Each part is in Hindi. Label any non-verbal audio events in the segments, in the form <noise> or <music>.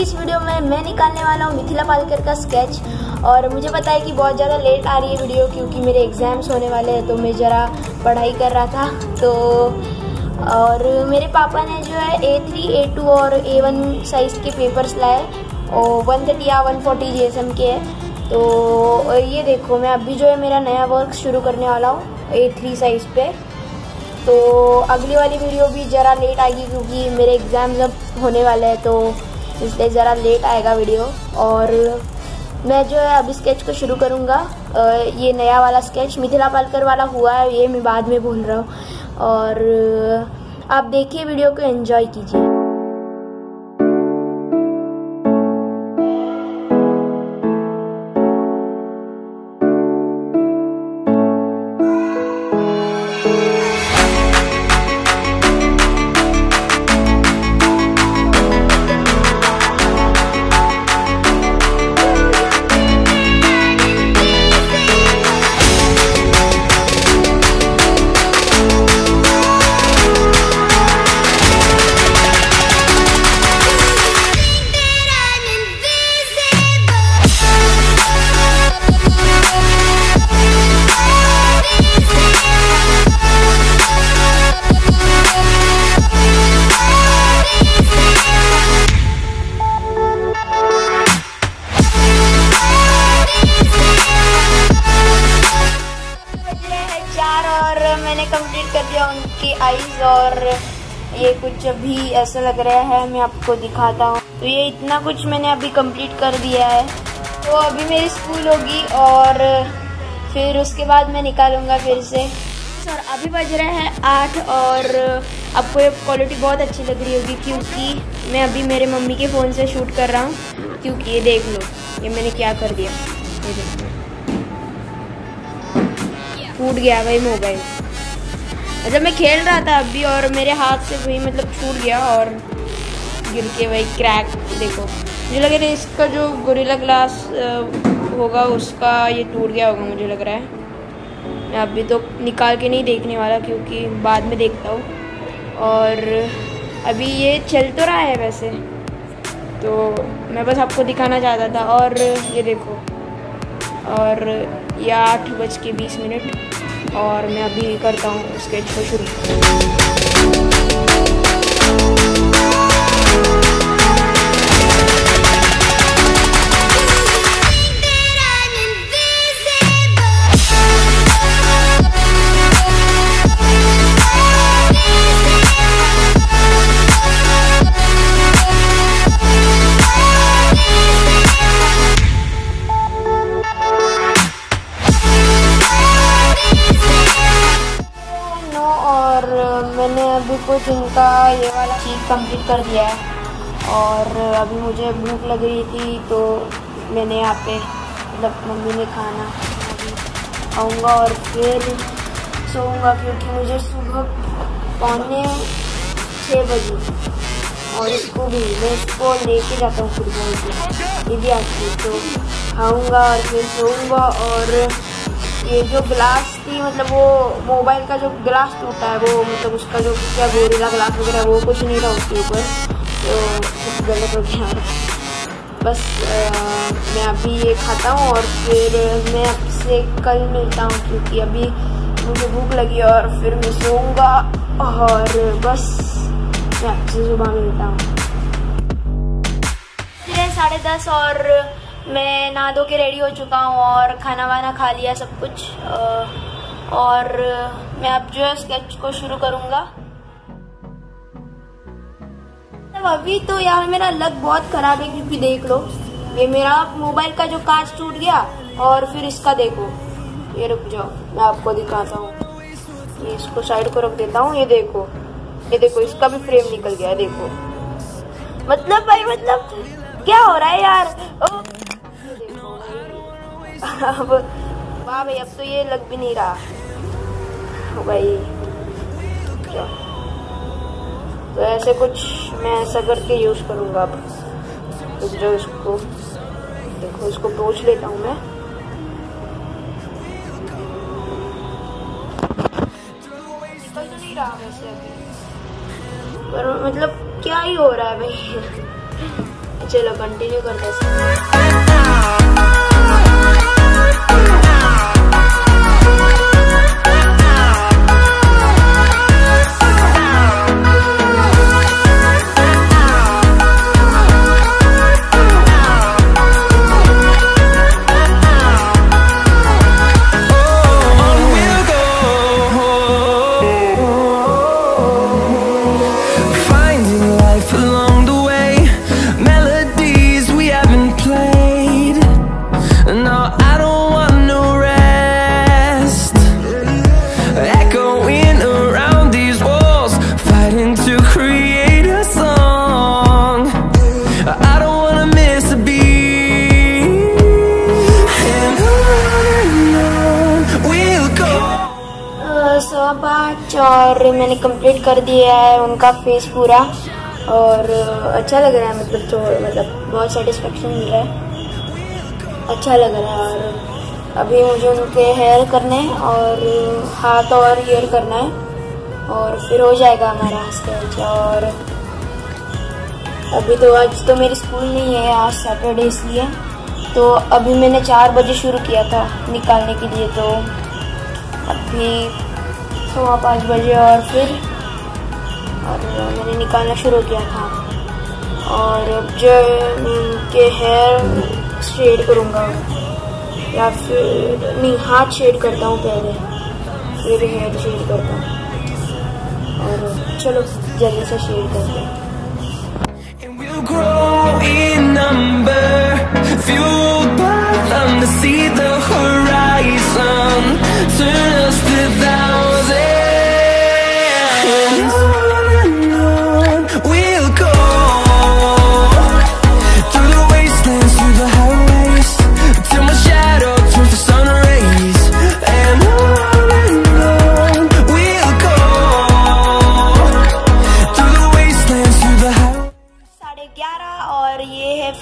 की इस वीडियो में मैं निकालने वाला हूँ मिथिला पालकर का स्केच और मुझे पता है कि बहुत ज़्यादा लेट आ रही है वीडियो क्योंकि मेरे एग्ज़ाम्स होने वाले हैं तो मैं ज़रा पढ़ाई कर रहा था। तो और मेरे पापा ने जो है ए थ्री ए टू और ए वन साइज़ के पेपर्स लाए। और वन थर्टी या one forty G S M के है। तो ये देखो, मैं अभी जो है मेरा नया वर्क शुरू करने वाला हूँ ए थ्री साइज़ पे। तो अगली वाली वीडियो भी ज़रा लेट आएगी क्योंकि मेरे एग्ज़ाम्स अब होने वाले हैं तो इसलिए ज़रा लेट आएगा वीडियो और मैं जो है अभी स्केच को शुरू करूँगा। ये नया वाला स्केच मिथिला पालकर वाला हुआ है, ये मैं बाद में भूल रहा हूँ। और आप देखिए वीडियो को एंजॉय कीजिए। मैंने कंप्लीट कर दिया उनकी आईज और ये कुछ अभी ऐसा लग रहा है, मैं आपको दिखाता हूँ। तो ये इतना कुछ मैंने अभी कंप्लीट कर दिया है। तो अभी मेरी स्कूल होगी और फिर उसके बाद मैं निकालूँगा फिर से। और अभी बज रहे हैं आठ और आपको ये क्वालिटी बहुत अच्छी लग रही होगी क्योंकि मैं अभी मेरे मम्मी के फ़ोन से शूट कर रहा हूँ। क्योंकि ये देख लो, ये मैंने क्या कर दिया। ये देखो टूट गया भाई मोबाइल। मतलब मैं खेल रहा था अभी और मेरे हाथ से वही मतलब छूट गया और गिर के वही क्रैक, देखो। मुझे लग रहा है इसका जो गोरिल्ला ग्लास होगा, उसका ये टूट गया होगा मुझे लग रहा है। मैं अभी तो निकाल के नहीं देखने वाला क्योंकि बाद में देखता हूँ। और अभी ये चल तो रहा है वैसे। तो मैं बस आपको दिखाना चाहता था और ये देखो। और ये आठ बज के बीस मिनट और मैं अभी करता हूँ स्केच को शुरू। कुछ इनका ये वाला चीज़ कंप्लीट कर दिया है। और अभी मुझे भूख लग रही थी तो मैंने यहाँ पे मतलब मम्मी ने खाना आऊँगा और फिर सोऊँगा क्योंकि मुझे सुबह पौने छः बजे और इसको भी मैं इसको लेके जाता हूँ फुटबॉल के भी आती तो खाऊँगा और फिर सोऊँगा और ये जो ग्लास थी मतलब वो मोबाइल का जो ग्लास टूटा है वो मतलब उसका जो क्या गोरिल्ला ग्लास वगैरह वो कुछ नहीं था उसके ऊपर। तो कुछ गलत हो गया। बस आ, मैं अभी ये खाता हूँ और फिर मैं आपसे कल मिलता हूँ क्योंकि अभी मुझे भूख लगी और फिर मैं सोऊँगा और बस मैं आपसे सुबह मिलता हूँ। साढ़े दस और मैं नहा धो के रेडी हो चुका हूँ और खाना वाना खा लिया सब कुछ और मैं अब जो है स्केच को शुरू करूँगा। अभी तो यार मेरा लग बहुत खराब है क्योंकि देख लो ये मेरा मोबाइल का जो कांच टूट गया और फिर इसका देखो। ये रुक जाओ मैं आपको दिखाता हूँ। इसको साइड को रख देता हूँ ये देखो। ये देखो इसका भी फ्रेम निकल गया देखो। मतलब भाई मतलब क्या हो रहा है यार? ओ, अब, वाह भाई, अब तो ये लग भी नहीं रहा। भाई तो ऐसे कुछ मैं ऐसा करके यूज़ करूँगा अब। जो इसको, देखो, इसको पोछ लेता हूँ मैं। तो पर मतलब क्या ही हो रहा है भाई? <laughs> चलो कंटिन्यू करते हैं। कंप्लीट कर दिया है, उनका फेस पूरा। और अच्छा लग रहा है मतलब तो मतलब बहुत सेटिस्फेक्शन मिल रहा है। अच्छा लग रहा है, और अभी मुझे उनके हेयर करने हैं, और हाथ और हेयर करना है, और फिर हो जाएगा हमारा स्केच और अभी तो आज तो मेरी स्कूल नहीं है, आज सैटरडे इसलिए। तो अभी मैंने चार बजे शुरू किया था निकालने के लिए तो अभी सवा पाँच बजे और फिर और मैंने निकालना शुरू किया था। और अब जो के हेयर शेड करूँगा। या फिर नहीं हाथ शेड करता हूँ पहले। फिर हेयर शेड करता हूँ। और चलो जल्दी से शेड करते हैं। Grow in number, fueled by the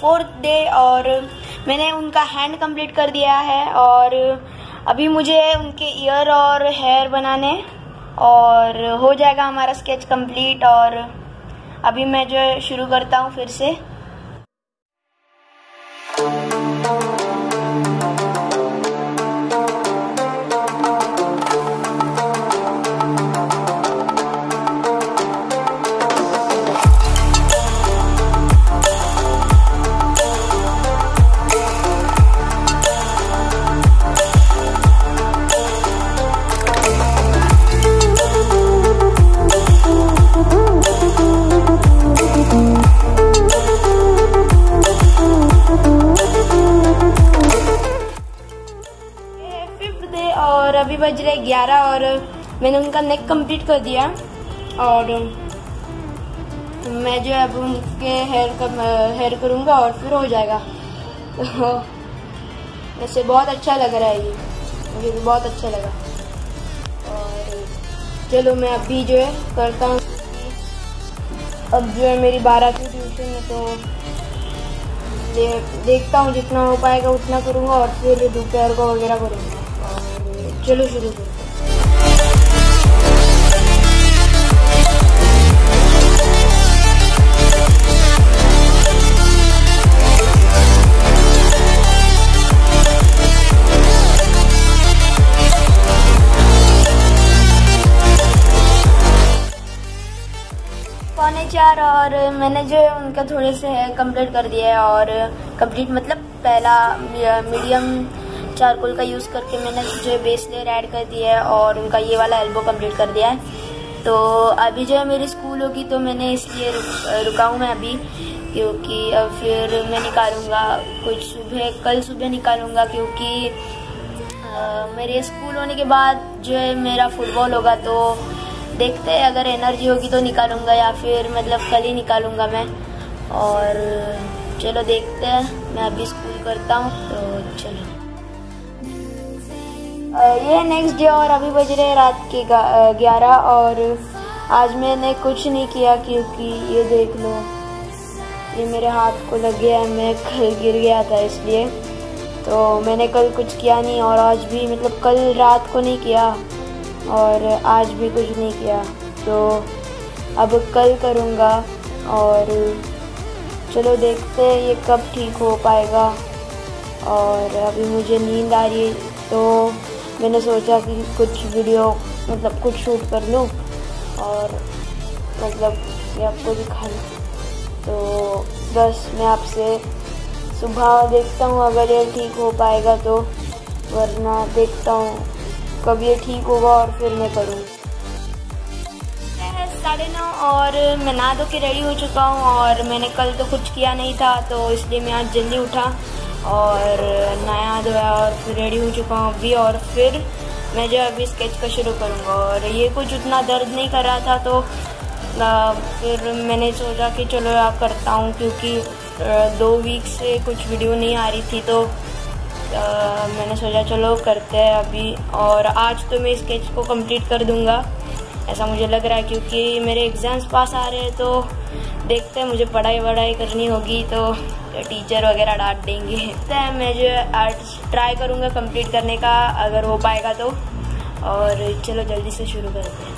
fourth day और मैंने उनका हैंड कंप्लीट कर दिया है, और अभी मुझे उनके ईयर और हेयर बनाने, और हो जाएगा हमारा स्केच कंप्लीट और अभी मैं जो शुरू करता हूँ फिर से। मैंने उनका नेक कंप्लीट कर दिया और मैं जो अब उनके हेयर का हेयर करूँगा और फिर हो जाएगा। तो वैसे बहुत अच्छा लग रहा है ये। मुझे भी बहुत अच्छा लगा। और चलो मैं अभी जो है करता हूँ। अब जो है मेरी बारह की ट्यूशन है तो दे, देखता हूँ जितना हो पाएगा उतना करूँगा और फिर दोपहर को वगैरह करूँगा। चलो शुरू करते चार और मैंने जो है उनका थोड़े से है कंप्लीट कर दिया है और कंप्लीट मतलब पहला मीडियम चारकोल का यूज़ करके मैंने जो है बेस लेयर ऐड कर दिया है और उनका ये वाला एल्बो कंप्लीट कर दिया है। तो अभी जो है मेरी स्कूल होगी तो मैंने इसलिए रुक, रुका हूँ मैं अभी क्योंकि अब फिर मैं निकालूँगा कुछ सुबह कल सुबह निकालूँगा क्योंकि अ, मेरे स्कूल होने के बाद जो है मेरा फुटबॉल होगा तो देखते हैं, अगर एनर्जी होगी तो निकालूँगा या फिर मतलब कल ही निकालूँगा मैं। और चलो देखते हैं, मैं अभी स्कूल करता हूँ तो चलो। ये नेक्स्ट डे और अभी बज रहे रात के ग्यारह और आज मैंने कुछ नहीं किया क्योंकि ये देख लो, ये मेरे हाथ को लग गया है मैं कल गिर गया था इसलिए। तो मैंने कल कुछ किया नहीं और आज भी मतलब कल रात को नहीं किया। और आज भी कुछ नहीं किया। तो अब कल करूँगा और चलो देखते हैं ये कब ठीक हो पाएगा। और अभी मुझे नींद आ रही है तो मैंने सोचा कि कुछ वीडियो मतलब कुछ शूट कर लूँ और मतलब ये आपको दिखा लूँ। तो बस मैं आपसे सुबह देखता हूँ, अगर ये ठीक हो पाएगा तो वरना देखता हूँ। कब ये ठीक होगा और फिर मैं करूँगी साढ़े नौ और मैं नहा धो के रेडी हो चुका हूँ और मैंने कल तो कुछ किया नहीं था तो इसलिए मैं आज जल्दी उठा और नया धोया और फिर रेडी हो चुका हूँ अभी और फिर मैं जो अभी स्केच का शुरू करूँगा। और ये कुछ उतना दर्द नहीं कर रहा था तो फिर मैंने सोचा कि चलो यार करता हूँ क्योंकि दो वीक से कुछ वीडियो नहीं आ रही थी तो मैंने सोचा चलो करते हैं अभी, और आज तो मैं स्केच को कंप्लीट कर दूँगा। ऐसा मुझे लग रहा है क्योंकि मेरे एग्ज़ाम्स पास आ रहे हैं तो देखते हैं, मुझे पढ़ाई वढ़ाई करनी होगी तो टीचर वगैरह डांट देंगे। तो मैं जो आर्ट ट्राई करूँगा कंप्लीट करने का, अगर हो पाएगा तो। और चलो जल्दी से शुरू करते हैं।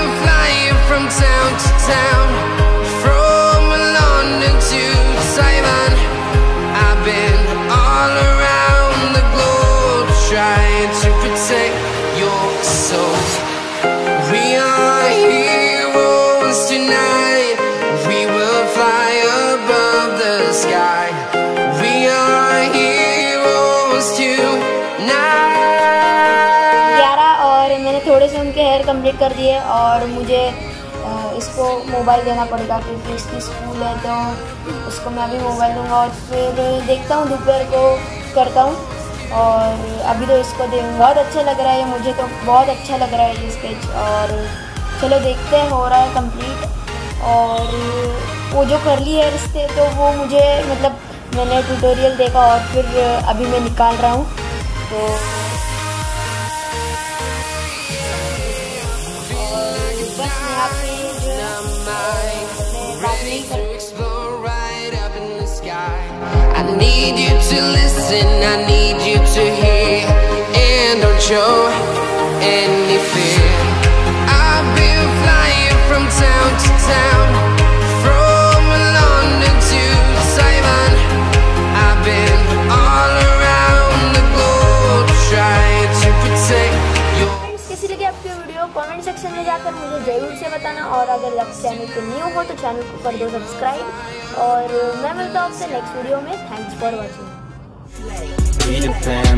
थोड़े से उनके हेयर कंप्लीट कर दिए और मुझे इसको मोबाइल देना पड़ेगा क्योंकि इसकी स्कूल है तो उसको मैं अभी मोबाइल दूँगा और फिर देखता हूँ दोपहर को करता हूँ और अभी तो इसको दे, बहुत अच्छा लग रहा है मुझे तो बहुत अच्छा लग रहा है ये स्केच और चलो देखते हैं, हो रहा है कंप्लीट और वो जो करली हेयर्स थे तो वो मुझे मतलब मैंने ट्यूटोरियल देखा और फिर अभी मैं निकाल रहा हूँ तो I need you to listen, I need you to hear And don't show any fear I've been flying from town to town From London to Taiwan I've been all around the globe Trying to protect your कैसी आपकी वीडियो कमेंट सेक्शन में जाकर मुझे ज़रूर से बताना और अगर आप चैनल पे न्यू हो तो चैनल को कर दो सब्सक्राइब of the next में thanks for watching.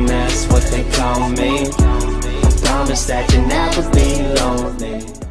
That's what they call me. I promise that you'll never be lonely.